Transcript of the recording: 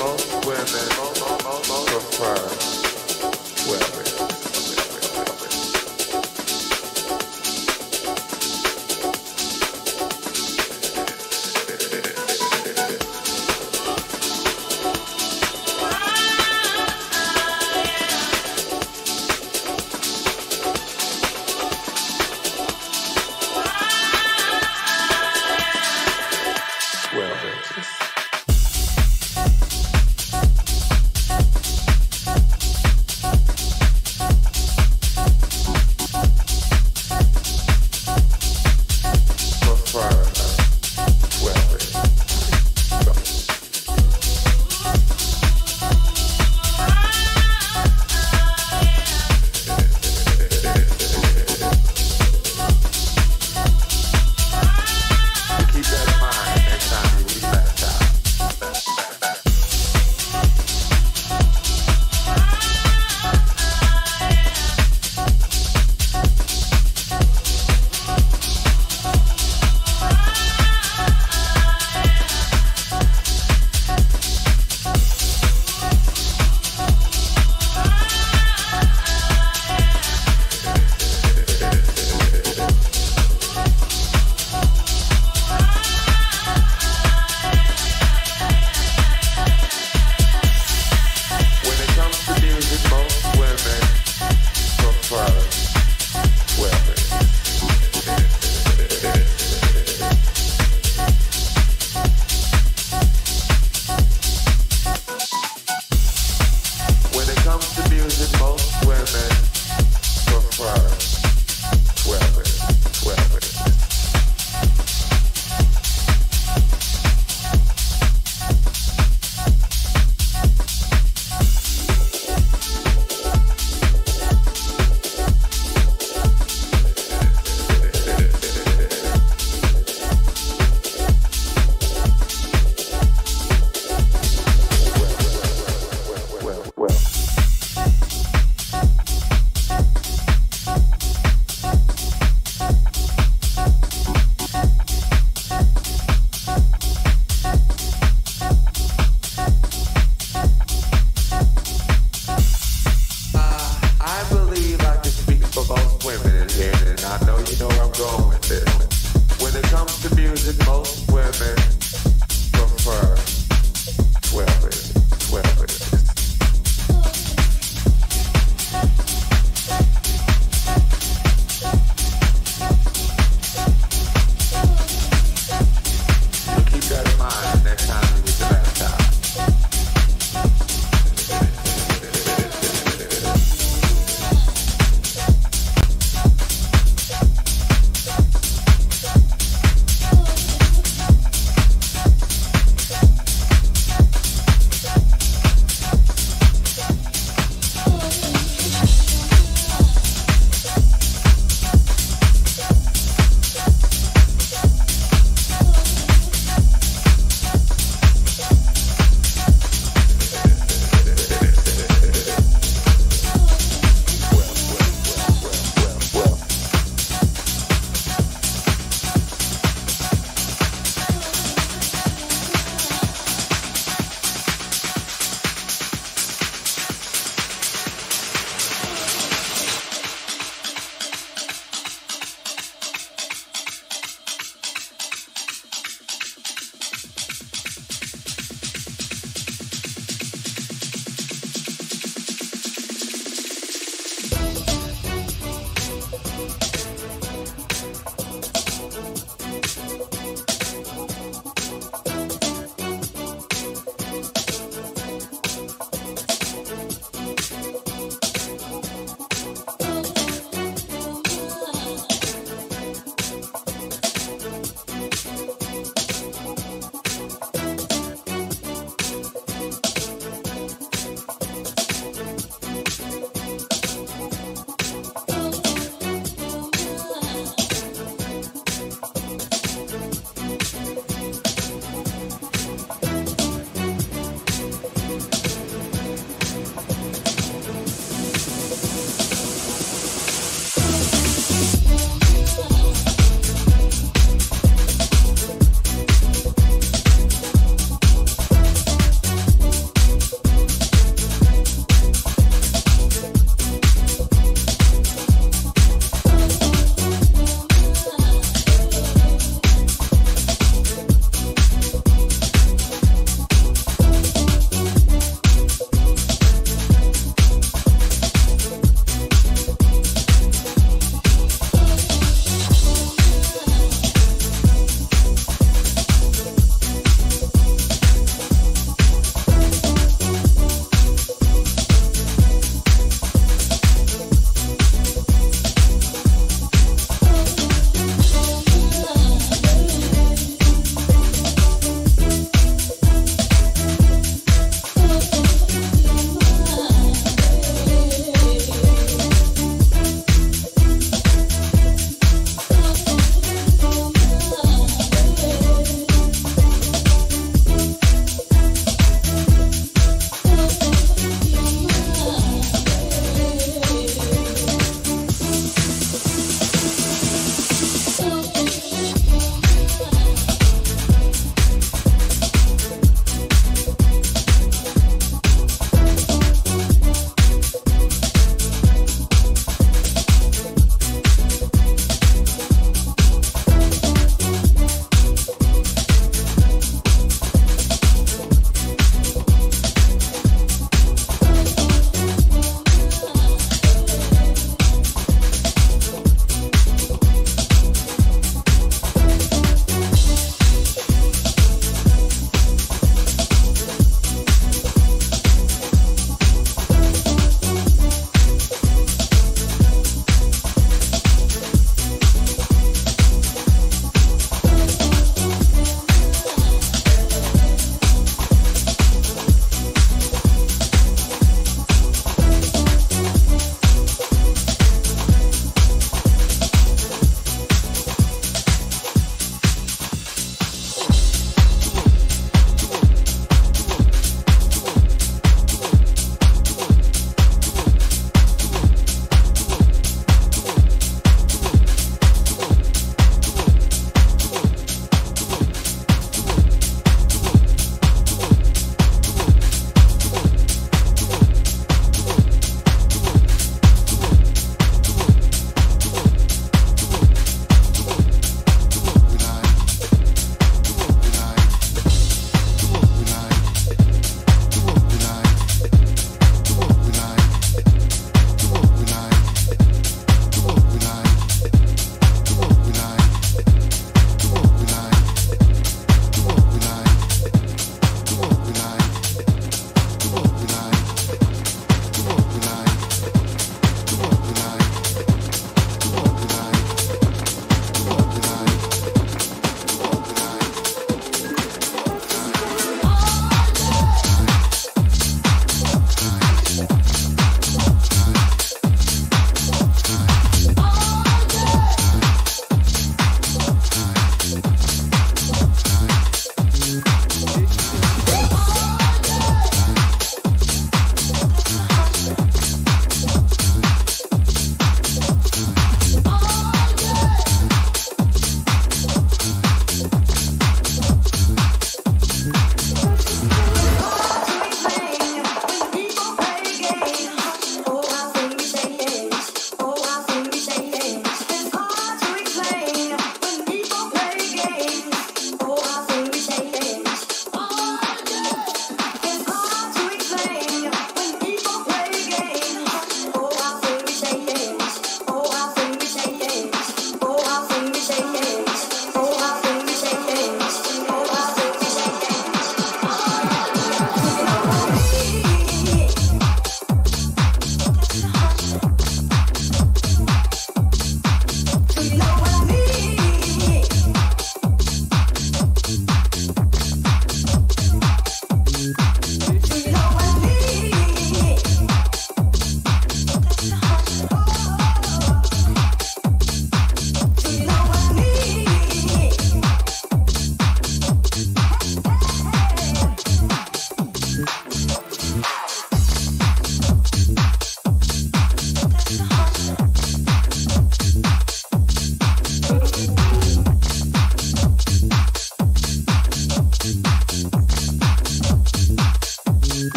most women, most, most, women.